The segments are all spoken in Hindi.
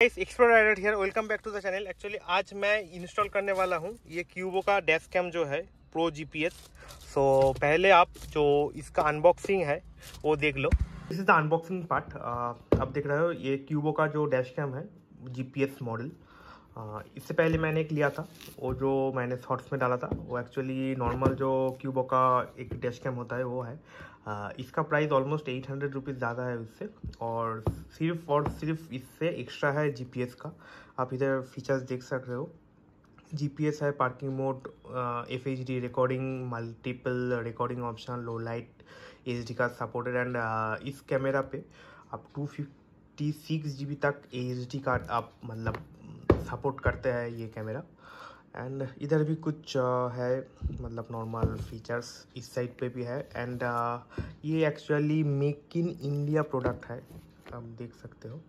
Explore here welcome back to the channel actually आज मैं इंस्टॉल करने वाला हूँ ये क्यूबो का डैश कैम जो है प्रो जीपीएस सो पहले आप जो इसका अनबॉक्सिंग है, वो देख लो। This is the unboxing part आप देख रहे हो, ये क्यूबो का जो डैश कैम है जीपीएस मॉडल इससे पहले मैंने एक लिया था, वो जो मैंने शॉर्ट्स में डाला था, वो एक्चुअली नॉर्मल जो क्यूबो का एक डैश कैम होता है, वो है। इसका price almost eight hundred rupees ज़्यादा है उससे, और सिर्फ़ और सिर्फ़ इससे एक्स्ट्रा है जीपीएस का। आप इधर फीचर्स देख सक रहे हो। जीपीएस है parking mode F H D recording multiple recording option low light H D का सपोर्टेड एंड इस कैमरा पे आप two fifty six G B तक एच डी कार्ड आप मतलब सपोर्ट करते हैं ये कैमरा। एंड इधर भी कुछ है मतलब नॉर्मल फीचर्स इस साइड पे भी है। एंड ये actually make in India product है, आप देख सकते हो।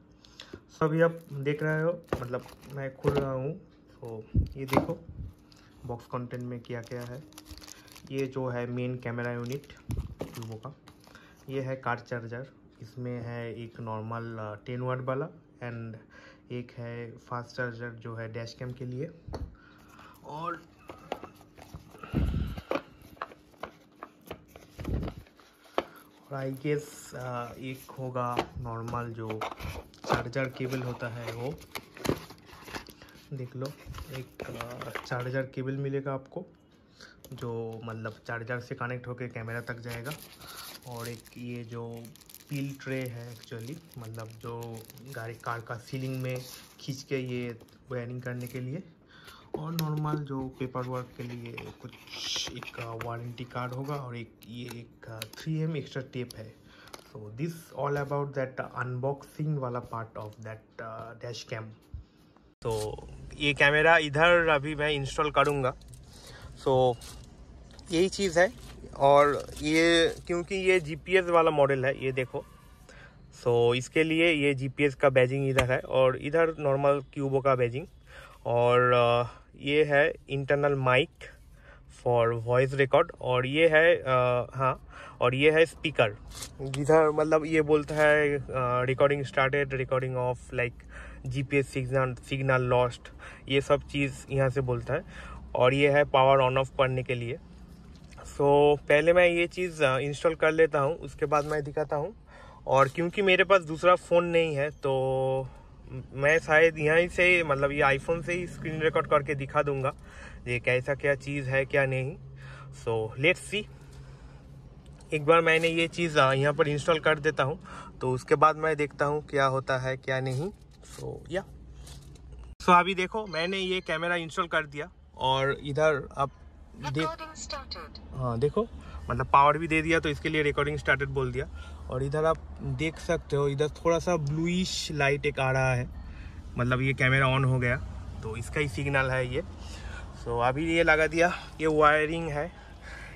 सो अभी आप देख रहे हो मतलब मैं खुल रहा हूँ। तो ये देखो बॉक्स कंटेंट में क्या क्या है। ये जो है मेन कैमरा यूनिट वीवो का। ये है कार चार्जर इसमें है एक नॉर्मल टेन वाट वाला। एंड एक है फास्ट चार्जर जो है डैश कैम के लिए। और आई गेस एक होगा नॉर्मल जो चार्जर केबल होता है वो। देख लो, एक चार्जर केबल मिलेगा आपको, जो मतलब चार्जर से कनेक्ट होकर कैमरा तक जाएगा। और एक ये जो पील ट्रे है एक्चुअली मतलब जो गाड़ी, कार का सीलिंग में खींच के ये वायरिंग करने के लिए और नॉर्मल जो पेपर वर्क के लिए कुछ एक वारंटी कार्ड होगा और एक, ये एक थ्री एम एक्स्ट्रा टेप है। So this all about that unboxing वाला part of that dash cam तो ये कैमरा इधर अभी मैं इंस्टॉल करूँगा। सो यही चीज़ है और ये क्योंकि ये जीपीएस वाला मॉडल है ये देखो। सो इसके लिए ये जीपीएस का बैजिंग इधर है और इधर नॉर्मल क्यूबो का बैजिंग और ये है internal mic for voice record और ये है आ, हाँ और ये है स्पीकर जिधर मतलब ये बोलता है recording started recording off like GPS signal signal lost ये सब चीज़ यहाँ से बोलता है। और ये है पावर ऑन ऑफ़ करने के लिए। सो so, पहले मैं ये चीज़ इंस्टॉल कर लेता हूँ उसके बाद मैं दिखाता हूँ। और क्योंकि मेरे पास दूसरा फ़ोन नहीं है तो मैं शायद यहीं से मतलब ये आईफोन से ही स्क्रीन रिकॉर्ड करके दिखा दूँगा ये कैसा क्या चीज़ है क्या नहीं। सो लेट्स सी एक बार मैंने ये चीज़ यहाँ पर इंस्टॉल कर देता हूँ तो उसके बाद मैं देखता हूँ क्या होता है क्या नहीं। सो या सो अभी देखो मैंने ये कैमरा इंस्टॉल कर दिया और इधर आप देख हाँ देखो मतलब पावर भी दे दिया तो इसके लिए रिकॉर्डिंग स्टार्टेड बोल दिया। और इधर आप देख सकते हो इधर थोड़ा सा ब्लूइश लाइट एक आ रहा है। मतलब ये कैमरा ऑन हो गया तो इसका ही सिग्नल है ये। सो so, अभी ये लगा दिया ये वायरिंग है।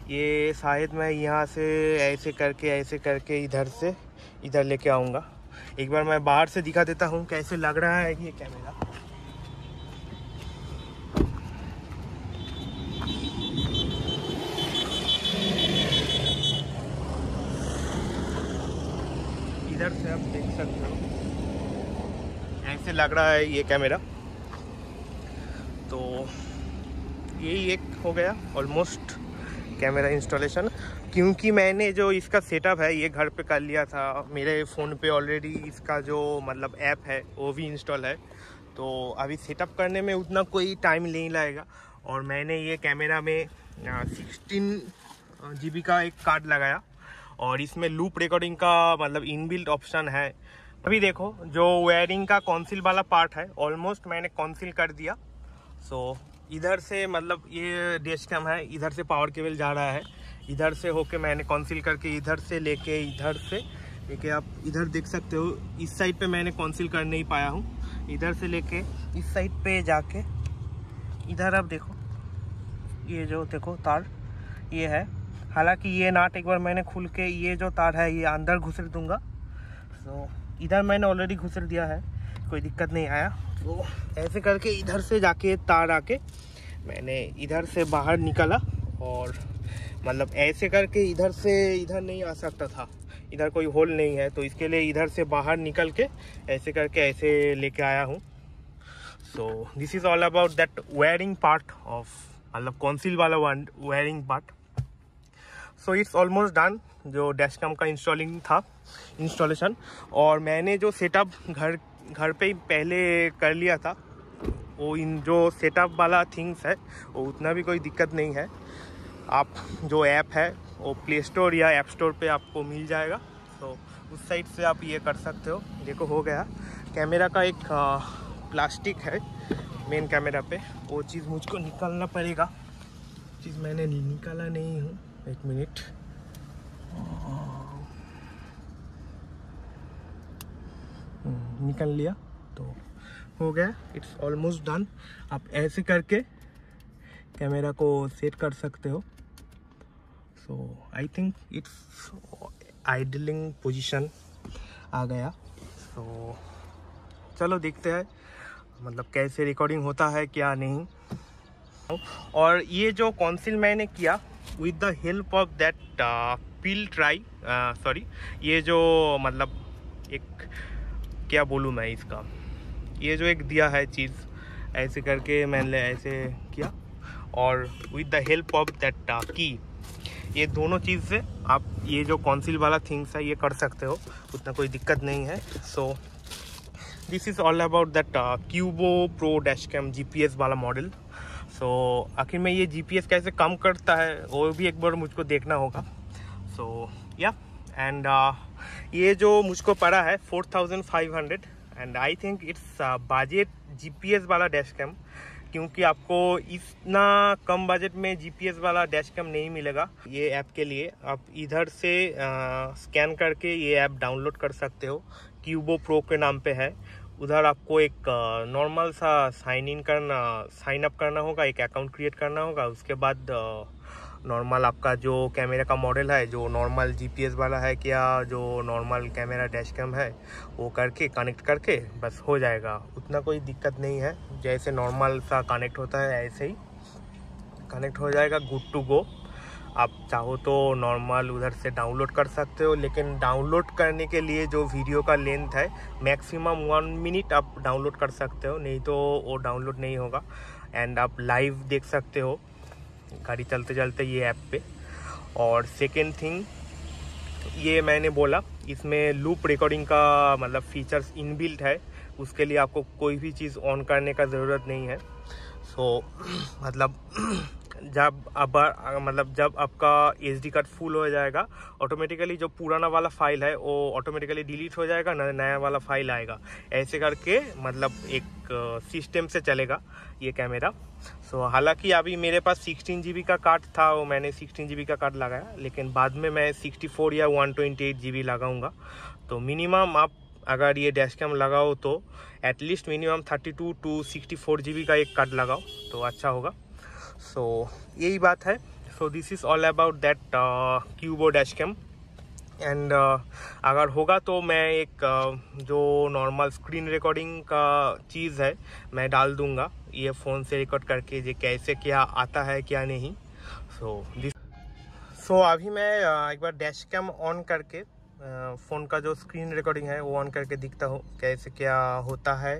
ये शायद मैं यहाँ से ऐसे करके ऐसे करके इधर से इधर लेके आऊँगा। एक बार मैं बाहर से दिखा देता हूँ कैसे लग रहा है ये कैमरा इधर से आप देख सकते हो ऐसे लग रहा है ये कैमरा। तो यही एक हो गया ऑलमोस्ट कैमरा इंस्टॉलेशन क्योंकि मैंने जो इसका सेटअप है, ये घर पे कर लिया था। मेरे फ़ोन पे ऑलरेडी इसका जो मतलब ऐप है, वो भी इंस्टॉल है। तो अभी सेटअप करने में उतना कोई टाइम नहीं लगेगा। और मैंने ये कैमरा में सिक्सटीन जी का एक कार्ड लगाया। और इसमें लूप रिकॉर्डिंग का मतलब इनबिल्ट ऑप्शन है। अभी देखो जो वायरिंग का कौंसिल वाला पार्ट है ऑलमोस्ट मैंने कौंसिल कर दिया। सो so, इधर से मतलब ये डैश कैम है इधर से पावर केबल जा रहा है। इधर से होके मैंने कौंसिल करके इधर से लेके इधर से लेके आप इधर देख सकते हो। इस साइड पे मैंने कौंसिल कर नहीं पाया हूँ। इधर से लेके इस साइड पे जाके इधर आप देखो। ये जो देखो तार ये है। हालाँकि ये नाट एक बार मैंने खुल के ये जो तार है ये अंदर घुसर दूँगा। तो इधर मैंने ऑलरेडी घुसर दिया है, कोई दिक्कत नहीं आया। तो ऐसे करके इधर से जाके तार आके मैंने इधर से बाहर निकला और मतलब ऐसे करके इधर से इधर नहीं आ सकता था। इधर कोई होल नहीं है तो इसके लिए इधर से बाहर निकल के ऐसे करके ऐसे लेके आया हूँ। So this is all about that wiring part of मतलब कौंसिल वाला wiring part so it's almost done जो डैशकम का इंस्टॉलिंग था इंस्टॉलेशन और मैंने जो सेटअप घर घर पे ही पहले कर लिया था वो इन जो सेटअप वाला थिंग्स है वो उतना भी कोई दिक्कत नहीं है। आप जो ऐप है वो प्ले स्टोर या ऐप स्टोर पे आपको मिल जाएगा। तो उस साइड से आप ये कर सकते हो। देखो हो गया। कैमरा का एक आ, प्लास्टिक है मेन कैमरा पे। वो चीज़ मुझको निकालना पड़ेगा। चीज़ मैंने निकाला नहीं हूँ। एक मिनट। हम्म, निकल लिया तो हो गया इट्स ऑलमोस्ट डन आप ऐसे करके कैमरा को सेट कर सकते हो। So I think it's idling position आ गया। सो so, चलो देखते हैं मतलब कैसे रिकॉर्डिंग होता है क्या नहीं। और ये जो कौंसिल मैंने किया with the help of that pill try sorry ये जो मतलब एक, क्या बोलूँ मैं इसका? ये जो एक दिया है चीज़, ऐसे करके मैंने ऐसे किया, और with the help of that की ये दोनों चीज़ से आप ये जो कौंसिल वाला थिंग्स है, ये कर सकते हो, उतना कोई दिक्कत नहीं है। So this is all about that Qubo pro dash cam G वाला मॉडल सो so, आखिर में ये जीपीएस कैसे कम करता है वो भी एक बार मुझको देखना होगा। सो या एंड ये जो मुझको पड़ा है four thousand five hundred and I think it's budget GPS वाला डैश कैम क्योंकि आपको इतना कम बजट में जीपीएस वाला डैश कैम नहीं मिलेगा। ये ऐप के लिए आप इधर से स्कैन uh, करके ये ऐप डाउनलोड कर सकते हो क्यूबो प्रो के नाम पे है। उधर आपको एक नॉर्मल सा साइन इन करना साइन अप करना होगा, एक अकाउंट क्रिएट करना होगा। उसके बाद नॉर्मल आपका जो कैमरा का मॉडल है, जो नॉर्मल जीपीएस वाला है क्या, जो नॉर्मल कैमरा डैश कैम है, वो करके कनेक्ट करके, बस हो जाएगा। उतना कोई दिक्कत नहीं है। जैसे नॉर्मल सा कनेक्ट होता है, ऐसे ही कनेक्ट हो जाएगा गुड टू गो आप चाहो तो नॉर्मल उधर से डाउनलोड कर सकते हो लेकिन डाउनलोड करने के लिए जो वीडियो का लेंथ है मैक्सिमम वन मिनट आप डाउनलोड कर सकते हो नहीं तो वो डाउनलोड नहीं होगा। एंड आप लाइव देख सकते हो गाड़ी चलते चलते ये ऐप पे। और सेकेंड थिंग ये मैंने बोला इसमें लूप रिकॉर्डिंग का मतलब फीचर्स इनबिल्ट है उसके लिए आपको कोई भी चीज़ ऑन करने का ज़रूरत नहीं है। सो so, मतलब जब अब मतलब जब आपका एच डी कार्ड फुल हो जाएगा ऑटोमेटिकली जो पुराना वाला फ़ाइल है वो ऑटोमेटिकली डिलीट हो जाएगा नया वाला फ़ाइल आएगा। ऐसे करके मतलब एक सिस्टम से चलेगा ये कैमरा सो so, हालाँकि अभी मेरे पास सिक्सटीन जी का कार्ड था वो मैंने सिक्सटीन जी का कार्ड लगाया लेकिन बाद में मैं सिक्सटी फोर या वन ट्वेंटी एट जी लगाऊँगा। तो मिनिमम आप अगर ये डैश कैम लगाओ तो at least minimum thirty two to sixty four G का एक कार्ड लगाओ तो अच्छा होगा। सो so, यही बात है। So this is all about that Qubo dash cam and अगर होगा तो मैं एक uh, जो नॉर्मल स्क्रीन रिकॉर्डिंग का चीज़ है मैं डाल दूँगा। ये फ़ोन से रिकॉर्ड करके जो कैसे क्या आता है क्या नहीं। सो दिस सो अभी मैं uh, एक बार डैश कैम ऑन करके फ़ोन uh, का जो स्क्रीन रिकॉर्डिंग है वो ऑन करके दिखता हूँ कैसे क्या होता है।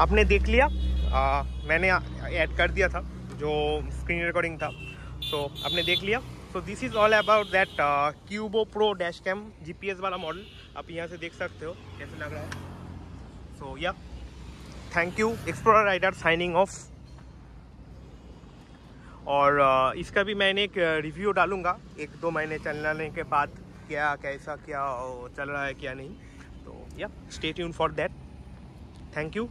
आपने देख लिया। आ, मैंने ऐड कर दिया था जो स्क्रीन रिकॉर्डिंग था। सो so, आपने देख लिया। So this is all about that Qubo pro dash cam GPS वाला मॉडल आप यहाँ से देख सकते हो कैसे लग रहा है। सो या thank you Explorer Rider signing off और इसका भी मैंने एक रिव्यू डालूँगा। एक दो महीने चलने के बाद क्या, कैसा, क्या चल रहा है क्या नहीं। तो या stay tuned for that thank you